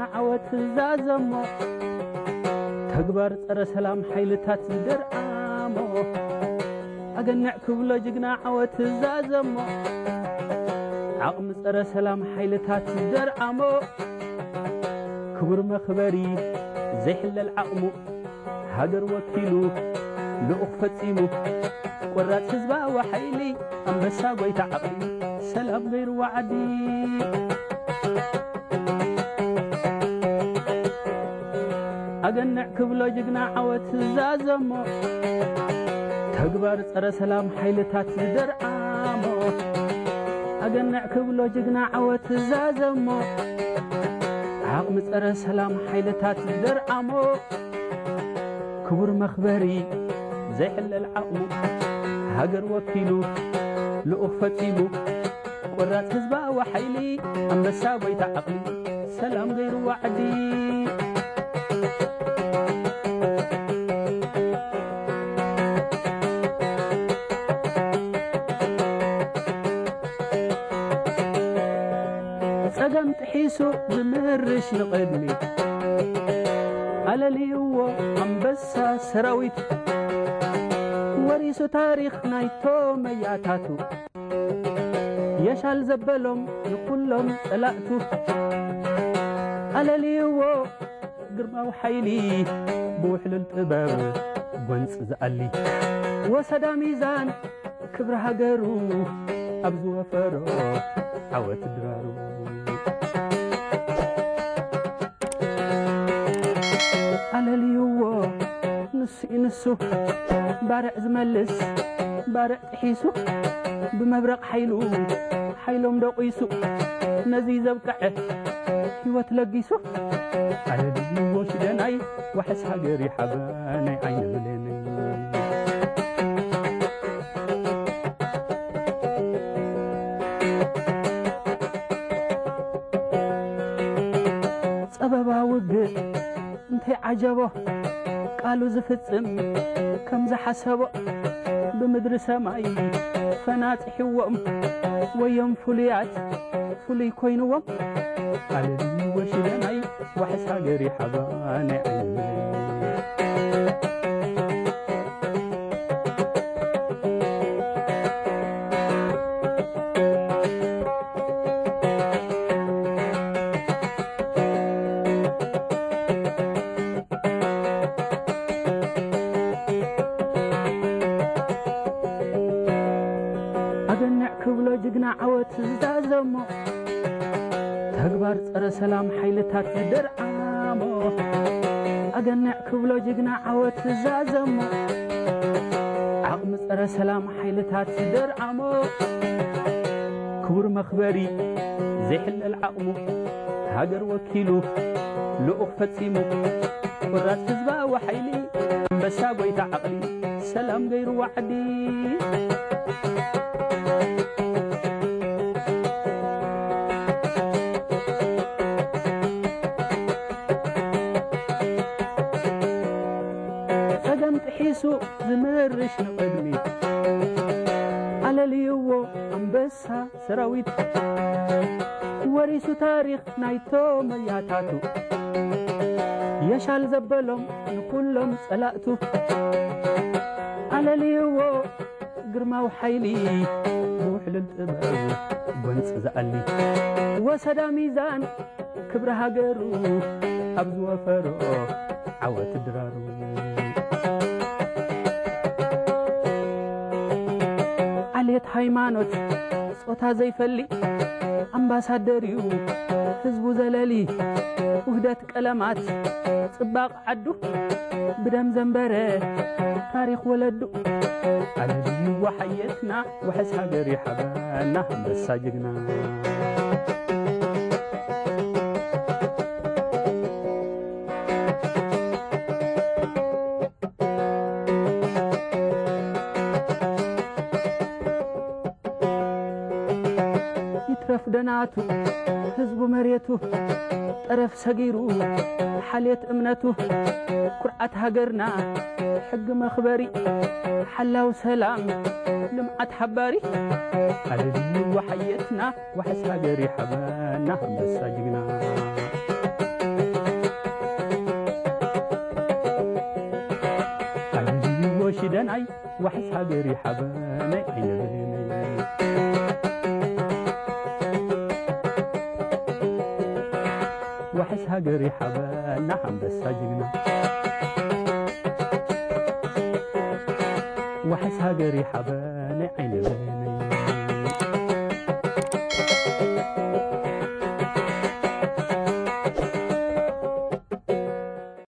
ዓወት ዛዘሞ ተግባር ጸረ ሰላም ሓይልታት ዝደርዓሞ ኣገንዕ ክብሎ ጅግና ዓወት ዛዘሞ ዓቕሚ ጸረ ሰላም ሓይልታት ዝደርዓሞ ክቡር መኽበሪ ዘይሕለል ዓቕሙ ሃገር ወኪሉ ልኡኽ ፈጺሙ ቈራጽ ህዝባዊ ሓይሊ ኣንበሳ ጐይታ ዓቕሊ ሰላም ገይርዋ ዓዲ ኣገንዕ ክብሎ ጅግና ዓወት ዛዘሞ ተግባር ጸረ ሰላም ሓይልታት ዝደርዓሞ ኣገንዕ ክብሎ ጅግና ዓወት ዛዘሞ ዓቕሚ ጸረ ሰላም ሓይልታት ዝደርዓሞ ክቡር መኽበሪ ዘይሕለል ዓቕሙ ሃገር ወኪሉ ልኡኽ ፈጺሙ ቈራጽ ህዝባዊ ሓይሊ ኣንበሳ ጐይታ ዓቕሊ ሰላም ገይርዋ ዓዲ ጸገም ጥሒሱ ዝምህርሽ ንቕድሚ ኣለልይዎ ኣንበሳ ሰራዊት ወሪሱ ታሪኽ ናይቶም መያታቱ የሻል ዘበሎም ንኩሎም ጸላእቱ ኣለልይዎ ግርማዊ ሓይሊ ብውሕሉል ጥበብ ጐንፂ ዝኣሊ ወሰዳ ሚዛን ክብሪ ሃገሩ ኣብ ዝወፈሮ ዓወት ድራሩ ኣለልይዎ ንሱ ንሱ ባርዕ ዝመልስ ባርዕ ጥሒሱ ብመብረቕ ሓይሉ ሓይሎም ደቒሱ ነዚ ዘብቅዐ ሕይወት ለጊሱ ኣለልይዎ ሽደናይ ዋሕስ ሃገር ሓበናይ ዓይነ ብለነይ ጸበባ ዓጀቦ ቃሉ ዝፍጽም ከም ዝሓሰቦ ብምድሪ ሰማይ ፈናጽሕዎም ወዮም ፍሉያት ፍሉይ ኮይንዎም ኣለልይዎ ሽለናይ ዋሕስ ሃገር ሓባናይ ዓይነ ኣገንዕ ክብሎ ጅግና ዓወት ዝዛዘሞ ተግባር ጸረ ሰላም ሓይልታት ዝደርዓሞ ኣገንዕ ክብሎ ጅግና ዓወት ዝዛዘሞ ዓቕሚ ጸረ ሰላም ሓይልታት ዝደርዓሞ ክቡር መኽበሪ ዘይሕለል ዓቕሙ ሃገር ወኪሉ ልኡኽ ፈጺሙ ቁራጽ ህዝባዊ ሓይሊ ኣንበሳ ጐይታ ዓቕሊ ሰላም ገይርዋ ዓዲ ዝምህርሽ ንቕድሚ ኣለልይዎ ኣንበሳ ሰራዊት ወሪሱ ታሪኽ ናይቶም መያታቱ የሻል ዘበሎም ንኩሎም ጸላእቱ ኣለልይዎ ግርማዊ ሓይሊ ብውሕሉል ጥበብ ጐንፂ ዝኣሊ ወሰዳ ሚዛን ክብሪ ሃገሩ ኣብ ዝወፈሮ ዓወት ድራሩ ዓልየት ሃይማኖት ጾታ ዘይፈሊ ኣምባሳደር እዩ ህዝቡ ዘለሊ ውህደት ቀለማት ጽባቕ ዓዱ ብደም ዘንበረ ታሪኽ ወለዱ ኣለልይዎ ሓየትና ውሕስ ሃገር ይሓበና ኣንበሳ ጅግና مترف دناتو حزب مريتو طرف سغيرو حاليت امنتو كرعت هاجرنا حق مخبري حلاو سلام لم حباري. قلبي وحيتنا وحس هاجري حبانا مساجنا قلبي وشدناي وحس هاجري حبانا حينا وحس هاجري حبانا عم بسجنا وحس هاجري حباني عيني